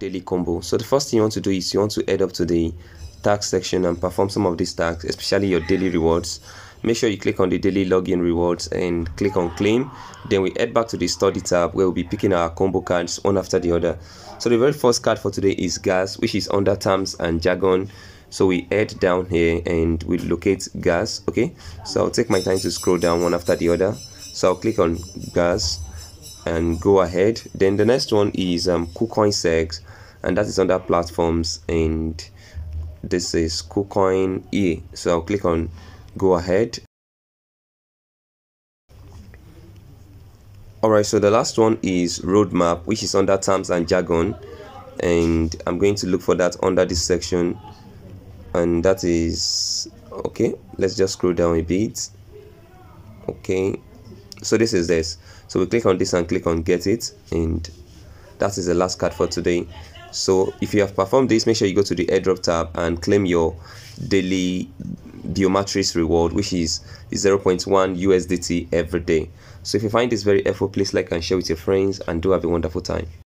daily combo. So the first thing you want to do is you want to head up to the task section and perform some of these tasks especially your daily rewards. Make sure you click on the daily login rewards and click on claim. Then we head back to the study tab where we'll be picking our combo cards one after the other. So the very first card for today is gas which is under terms and jargon. So we head down here and we locate gas okay? So i'll take my time to scroll down one after the other. So i'll click on gas and go ahead. Then the next one is um kucoin segs and that is under platforms and this is kucoin e. So i'll click on go ahead. All right so the last one is roadmap which is under terms and jargon and i'm going to look for that under this section and that is okay let's just scroll down a bit. Okay so this is this. So we click on this and click on get it and that is the last card for today. So if you have performed this make sure you go to the airdrop tab and claim your daily biometrics reward which is 0.1 usdt every day. So if you find this very helpful please like and share with your friends and do have a wonderful time